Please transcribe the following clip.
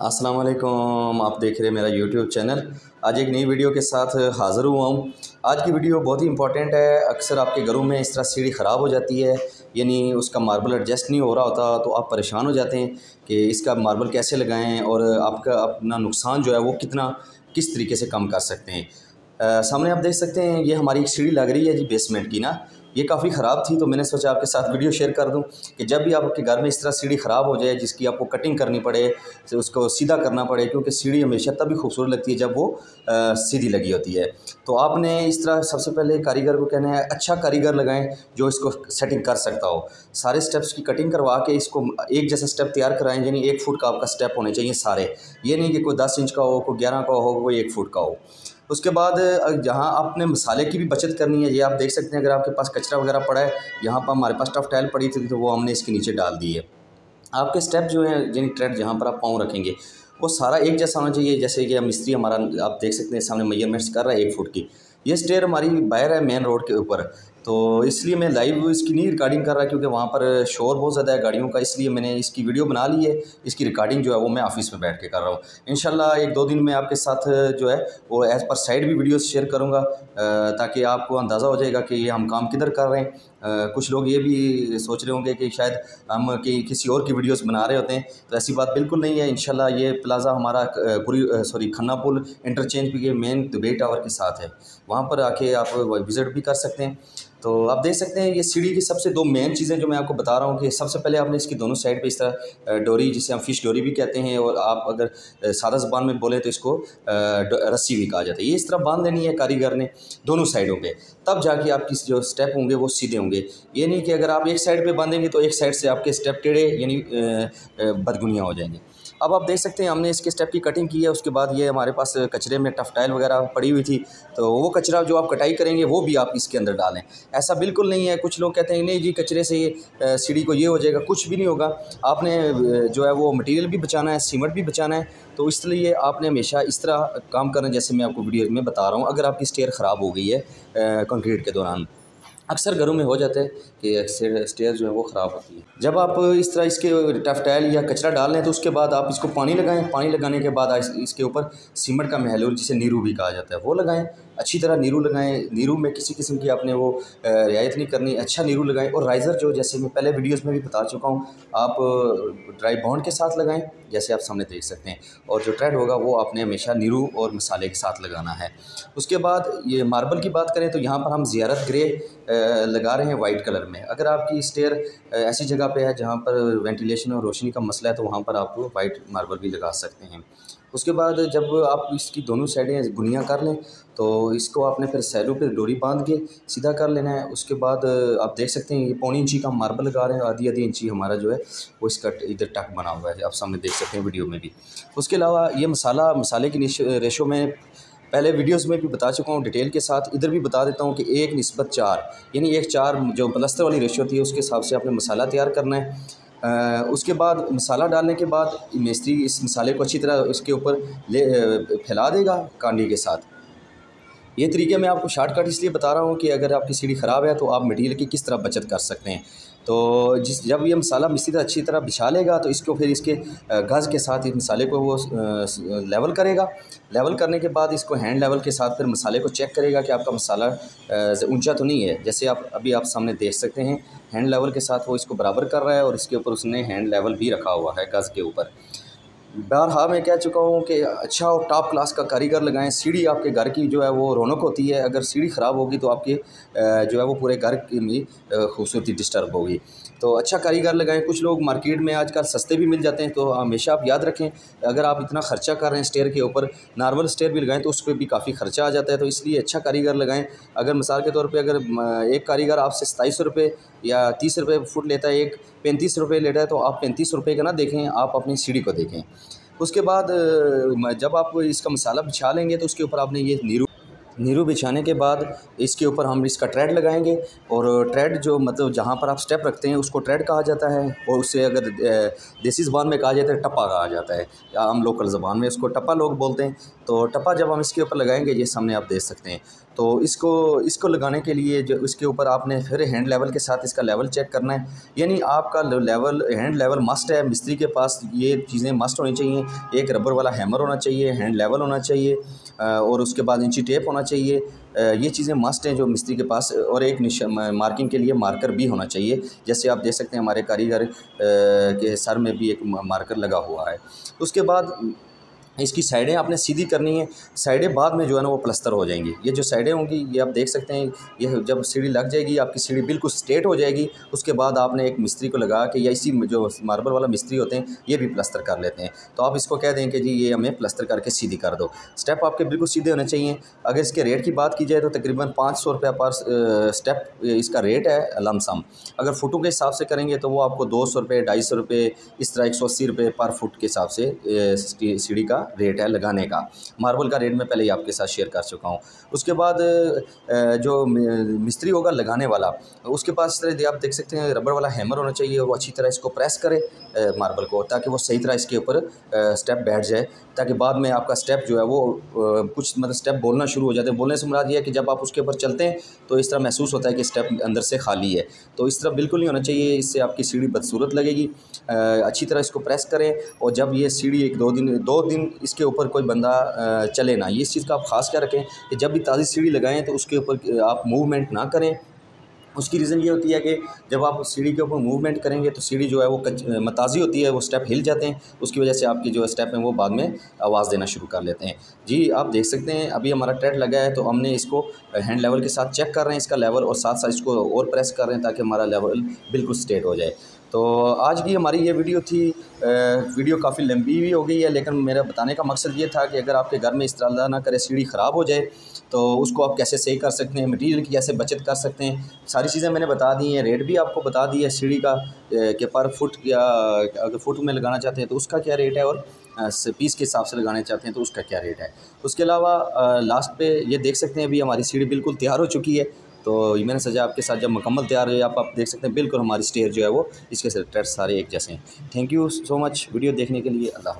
السلام علیکم، آپ دیکھ رہے ہیں میرا یوٹیوب چینل۔ آج ایک نئی ویڈیو کے ساتھ حاضر ہوا ہوں۔ آج کی ویڈیو بہت ہی امپورٹنٹ ہے۔ اکثر آپ کے گھروں میں اس طرح سیڑھی خراب ہو جاتی ہے یعنی اس کا ماربل ایڈجسٹ نہیں ہو رہا ہوتا، تو آپ پریشان ہو جاتے ہیں کہ اس کا ماربل کیسے لگائیں اور آپ کا اپنا نقصان جو ہے وہ کتنا، کس طریقے سے کم کر سکتے ہیں۔ سامنے آپ دیکھ سکتے ہیں، یہ ہماری ایک سیڑھی لگ رہی ہے جی بیسمنٹ کی نا۔ یہ کافی خراب تھی تو میں نے سوچا آپ کے ساتھ ویڈیو شیئر کر دوں کہ جب بھی آپ کے گھر میں اس طرح سیڑھی خراب ہو جائے جس کی آپ کو کٹنگ کرنی پڑے اس کو سیدھا کرنا پڑے، کیونکہ سیڑھی ہمیشہ تب خوبصورت لگتی ہے جب وہ سیدھی لگی ہوتی ہے۔ تو آپ نے اس طرح سب سے پہلے کاریگر کو کہنا ہے اچھا کاریگر لگائیں جو اس کو سیٹنگ کر سکتا ہو۔ سارے سٹیپس کی کٹنگ کروا کے اس کو ایک جیسا سٹیپ تیار کرائیں یعنی ایک فٹ کا آپ کا سٹیپ ہونے چاہیے سارے۔ یہ نہیں کہ کوئی دس انچ کا ہو، کوئی گیارہ کا ہو، کوئی ایک فٹ کا ہو۔ اس کے بعد جہاں آپ نے مسالے کی بھی بچت کرنی ہے۔ یہ آپ دیکھ سکتے ہیں، اگر آپ کے پاس کچرا وغیرہ پڑا ہے، یہاں پر ہمارے پاس ٹف ٹائل پڑی تھی تو وہ ہم نے اس کے نیچے ڈال دی ہے۔ آپ کے سٹیپ جو ہیں یعنی ٹریڈ جہاں پر آپ پاؤں رکھیں گے، وہ سارا ایک جیسا ہونا چاہیے۔ جیسے کہ مستری ہمارا، آپ دیکھ سکتے ہیں، سامنے میئرمنٹس کر رہا ہے ایک فٹ کی۔ یہ اسٹیئر ہماری باہر ہے، مین روڈ کے اوپر۔ تو اس لیے میں لائیو اس کی نہیں ریکارڈنگ کر رہا کیونکہ وہاں پر شور بہت زیادہ ہے گاڑیوں کا، اس لیے میں نے اس کی ویڈیو بنا لی ہے۔ اس کی ریکارڈنگ جو ہے وہ میں آفس میں بیٹھ کے کر رہا ہوں۔ انشاءاللہ ایک دو دن میں آپ کے ساتھ جو ہے وہ ایز پر سائڈ بھی ویڈیوز شیئر کروں گا تاکہ آپ کو اندازہ ہو جائے گا کہ یہ ہم کام کدھر کر رہے ہیں۔ کچھ لوگ یہ بھی سوچ رہے ہوں گے کہ شاید ہم کسی اور کی ویڈیوز بنا رہے ہوتے ہیں۔ تو ایسی بات بالکل نہیں ہے۔ انشاءاللہ یہ پلازا ہمارا پوری سوری کھنا پل انٹرچینج بھی یہ مین دبئی ٹاور کے ساتھ ہے۔ وہاں پر آ کے آپ وزٹ بھی کر سکتے ہیں۔ تو آپ دیکھ سکتے ہیں یہ سیڑھی کی سب سے دو مین چیزیں جو میں آپ کو بتا رہا ہوں کہ سب سے پہلے آپ نے اس کی دونوں سائڈ پہ اس طرح ڈوری جسے ہم فش ڈوری بھی کہتے ہیں اور آپ اگر سادہ زبان میں بولیں تو اس کو رسی بھی کہا جاتا ہے۔ یہ اس طرح باندھ دینی ہے کاریگر نے دونوں سائڈوں پہ۔ تب جا کے آپ کی جو اسٹیپ ہوں گے وہ سیدھے ہوں گے۔ یہ نہیں کہ اگر آپ ایک سائڈ پہ باندھیں گے تو ایک سائڈ سے آپ کے اسٹیپ ٹیڑھے یعنی بدگنیاں ہو جائیں گے۔ اب آپ دیکھ سکتے ہیں، ہم نے اس کے اسٹیپ کی کٹنگ کی ہے، اس کے بعد یہ ہمارے پاس کچرے میں ٹف ٹائل وغیرہ پڑی ہوئی تھی۔ تو وہ کچرا جو آپ کٹائی کریں گے، وہ بھی آپ اس کے اندر ڈالیں۔ ایسا بالکل نہیں ہے۔ کچھ لوگ کہتے ہیں، نہیں جی کچرے سے یہ سیڑھی کو یہ ہو جائے گا۔ کچھ بھی نہیں ہوگا۔ آپ نے جو ہے وہ مٹیریل بھی بچانا ہے سیمنٹ بھی بچانا ہے۔ تو اس لیے آپ نے ہمیشہ اس طرح کام کرنا، جیسے میں آپ کو ویڈیو میں بتا رہا ہوں۔ اگر آپ کی اسٹیئر خراب ہو گئی ہے کنکریٹ کے دوران۔ اکثر گھروں میں ہو جاتا ہے کہ اسٹیئر جو ہے وہ خراب ہوتی ہے جب آپ اس طرح اس کے ٹف ٹائل یا کچرا ڈال لیں تو اس کے بعد آپ اس کو پانی لگائیں۔ پانی لگانے کے بعد اس کے اوپر سیمنٹ کا محلول جسے نیرو بھی کہا جاتا ہے، وہ لگائیں۔ اچھی طرح نیرو لگائیں۔ نیرو میں کسی قسم کی آپ نے وہ رعایت نہیں کرنی۔ اچھا نیرو لگائیں۔ اور رائزر جو، جیسے میں پہلے ویڈیوز میں بھی بتا چکا ہوں، آپ ڈرائی بانڈ کے ساتھ لگائیں، جیسے آپ سامنے دیکھ سکتے ہیں۔ اور جو ٹریڈ ہوگا، وہ آپ نے ہمیشہ نیرو اور مسالے کے ساتھ لگانا ہے۔ اس کے بعد یہ ماربل کی بات کریں تو یہاں پر ہم زیارت گرے لگا رہے ہیں وائٹ کلر میں۔ اگر آپ کی اسٹیئر ایسی جگہ پہ ہے جہاں پر وینٹیلیشن اور روشنی کا مسئلہ ہے، تو وہاں پر آپ وائٹ ماربل بھی لگا سکتے ہیں۔ اس کے بعد جب آپ اس کی دونوں سائڈیں گنیاں کر لیں، تو اس کو آپ نے پھر سیلو پہ ڈوری باندھ کے سیدھا کر لینا ہے۔ اس کے بعد آپ دیکھ سکتے ہیں، یہ پونی انچی کا ماربل لگا رہے ہیں، آدھی آدھی انچی ہمارا جو ہے، وہ اس کا ادھر ٹک بنا ہوا ہے۔ آپ سامنے دیکھ سکتے ہیں ویڈیو میں بھی۔ اس کے علاوہ یہ مسالہ، مسالے کی ریشو میں پہلے ویڈیوز میں بھی بتا چکا ہوں، ڈیٹیل کے ساتھ ادھر بھی بتا دیتا ہوں کہ ایک نسبت چار یعنی ایک چار جو پلستر والی ریشو ہوتی ہے اس کے حساب سے آپ نے مسالہ تیار کرنا ہے۔ اس کے بعد مسالہ ڈالنے کے بعد مستری اس مسالے کو اچھی طرح اس کے اوپر لے پھیلا دے گا کانڈی کے ساتھ۔ یہ طریقے میں آپ کو شارٹ کٹ اس لیے بتا رہا ہوں کہ اگر آپ کی سیڑھی خراب ہے تو آپ مٹیریل کی کس طرح بچت کر سکتے ہیں۔ تو جس جب یہ مسالہ مسی طرح اچھی طرح بچھا لے گا تو اس کو پھر اس کے گز کے ساتھ اس مسالے کو وہ لیول کرے گا۔ لیول کرنے کے بعد اس کو ہینڈ لیول کے ساتھ پھر مسالے کو چیک کرے گا کہ آپ کا مسالہ اونچا تو نہیں ہے۔ جیسے آپ ابھی آپ سامنے دیکھ سکتے ہیں، ہینڈ لیول کے ساتھ وہ اس کو برابر کر رہا ہے اور اس کے اوپر اس نے ہینڈ لیول بھی رکھا ہوا ہے گز کے اوپر۔ بہرحال میں کہہ چکا ہوں کہ اچھا اور ٹاپ کلاس کا کاریگر لگائیں۔ سیڑھی آپ کے گھر کی جو ہے وہ رونق ہوتی ہے۔ اگر سیڑھی خراب ہوگی تو آپ کے جو ہے وہ پورے گھر کی بھی خوبصورتی ڈسٹرب ہوگی۔ تو اچھا کاریگر لگائیں۔ کچھ لوگ مارکیٹ میں آج کل سستے بھی مل جاتے ہیں تو ہمیشہ آپ یاد رکھیں، اگر آپ اتنا خرچہ کر رہے ہیں اسٹیئر کے اوپر نارمل اسٹیئر بھی لگائیں تو اس پہ بھی کافی خرچہ آ جاتا ہے۔ تو اس لیے اچھا کاریگر لگائیں۔ اگر مثال کے طور پہ اگر ایک کاریگر آپ سے ستائیس سو روپے یا تیس روپے فٹ لیتا ہے، ایک پینتیس روپے لیتا ہے تو آپ پینتیس روپے کا نہ دیکھیں، آپ اپنی سیڑھی کو دیکھیں۔ اس کے بعد جب آپ اس کا مسالہ بچھا لیں گے تو اس کے اوپر آپ نے یہ نیرو نیرو بچھانے کے بعد اس کے اوپر ہم اس کا ٹریڈ لگائیں گے۔ اور ٹریڈ جو مطلب جہاں پر آپ سٹیپ رکھتے ہیں، اس کو ٹریڈ کہا جاتا ہے۔ اور اسے اگر دیسی زبان میں کہا جاتا ہے، ٹپا کہا جاتا ہے۔ یا ہم لوکل زبان میں اس کو ٹپا لوگ بولتے ہیں۔ تو ٹپا جب ہم اس کے اوپر لگائیں گے، یہ سامنے آپ دیکھ سکتے ہیں۔ تو اس کو اس کو لگانے کے لیے جو اس کے اوپر آپ نے پھر ہینڈ لیول کے ساتھ اس کا لیول چیک کرنا ہے۔ یعنی آپ کا لیول ہینڈ لیول مسٹ ہے۔ مستری کے پاس یہ چیزیں مسٹ ہونی چاہیے۔ ایک ربر والا ہیمر ہونا چاہیے ہینڈ لیول ہونا چاہیے اور اس کے بعد انچی ٹیپ ہونا چاہیے۔ یہ چیزیں مسٹ ہیں جو مستری کے پاس، اور ایک مارکنگ کے لیے مارکر بھی ہونا چاہیے۔ جیسے آپ دیکھ سکتے ہیں ہمارے کاریگر کے سر میں بھی ایک مارکر لگا ہوا ہے۔ اس کے بعد اس کی سائڈیں آپ نے سیدھی کرنی ہے سائڈیں بعد میں جو ہے نا وہ پلستر ہو جائیں گی۔ یہ جو سائڈیں ہوں گی، یہ آپ دیکھ سکتے ہیں، یہ جب سیڑھی لگ جائے گی، آپ کی سیڑھی بالکل سٹیٹ ہو جائے گی۔ اس کے بعد آپ نے ایک مستری کو لگا کے یا اسی جو ماربل والا مستری ہوتے ہیں، یہ بھی پلستر کر لیتے ہیں۔ تو آپ اس کو کہہ دیں کہ جی یہ ہمیں پلستر کر کے سیدھی کر دو۔ اسٹیپ آپ کے بالکل سیدھے ہونے چاہیے۔ اگر اس کے ریٹ کی بات کی جائے تو تقریباً پانچ سو روپیہ پر اسٹیپ اس کا ریٹ ہے لم سم۔ اگر فٹوں کے حساب سے کریں گے تو وہ آپ کو دو سو روپے، ڈھائی سو روپے، اس طرح ایک سو اسی روپے پر فٹ کے حساب سے سیڑھی کا ریٹ ہے لگانے کا۔ ماربل کا ریٹ میں پہلے ہی آپ کے ساتھ شیئر کر چکا ہوں۔ اس کے بعد جو مستری ہوگا لگانے والا، اس کے پاس اس طرح آپ دیکھ سکتے ہیں ربر والا ہیمر ہونا چاہیے، وہ اچھی طرح اس کو پریس کرے ماربل کو، تاکہ وہ صحیح طرح اس کے اوپر اسٹیپ بیٹھ جائے، تاکہ بعد میں آپ کا اسٹیپ جو ہے وہ کچھ مطلب اسٹیپ بولنا شروع ہو جاتے ہیں۔ بولنے سے مراد یہ ہے کہ جب آپ اس کے اوپر چلتے ہیں، تو اس طرح محسوس ہوتا ہے کہ اسٹیپ اندر سے خالی ہے۔ تو اس طرح بالکل نہیں ہونا چاہیے، اس سے آپ کی سیڑھی بدصورت لگے گی۔ اچھی طرح اس کو پریس کریں، اور جب یہ سیڑھی ایک دو دن دو دن اس کے اوپر کوئی بندہ چلے نہ۔ یہ اس چیز کا آپ خاص کیا رکھیں، کہ جب بھی تازی سیڑھی لگائیں تو اس کے اوپر آپ موومنٹ نہ کریں۔ اس کی ریزن یہ ہوتی ہے کہ جب آپ سیڑھی کے اوپر موومنٹ کریں گے تو سیڑھی جو ہے وہ متازی ہوتی ہے، وہ اسٹیپ ہل جاتے ہیں۔ اس کی وجہ سے آپ کی جو اسٹیپ ہیں وہ بعد میں آواز دینا شروع کر لیتے ہیں۔ جی آپ دیکھ سکتے ہیں، ابھی ہمارا ٹریڈ لگا ہے تو ہم نے اس کو ہینڈ لیول کے ساتھ چیک کر رہے ہیں، اس کا لیول اور ساتھ ساتھ اس کو اور پریس کر رہے ہیں تاکہ ہمارا لیول بالکل اسٹیٹ ہو جائے۔ تو آج کی ہماری یہ ویڈیو تھی ویڈیو کافی لمبی بھی ہو گئی ہے، لیکن میرا بتانے کا مقصد یہ تھا کہ اگر آپ کے گھر میں اس طرح اللہ نہ کرے، سیڑھی خراب ہو جائے، تو اس کو آپ کیسے صحیح کر سکتے ہیں، مٹیریل کی کیسے بچت کر سکتے ہیں، ساری چیزیں میں نے بتا دی ہیں، ریٹ بھی آپ کو بتا دی ہے سیڑھی کا کہ پر فٹ یا اگر فٹ میں لگانا چاہتے ہیں تو اس کا کیا ریٹ ہے اور پیس کے حساب سے لگانے چاہتے ہیں تو اس کا کیا ریٹ ہے۔ اس کے علاوہ لاسٹ پہ یہ دیکھ سکتے ہیں، ابھی ہماری سیڑھی بالکل تیار ہو چکی ہے۔ تو یہ میں نے سجا آپ کے ساتھ جب مکمل تیار ہوئی، آپ آپ دیکھ سکتے ہیں، بالکل ہماری اسٹیئر جو ہے وہ اس کے سارے ایک جیسے ہیں۔ Thank you so much video دیکھنے کے لیے اللہ